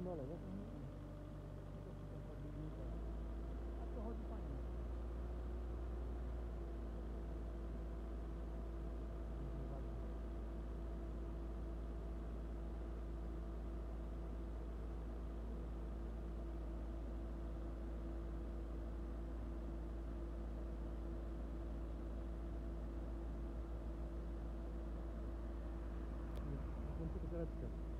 mana, no? A to chodzi fajnie. Są you.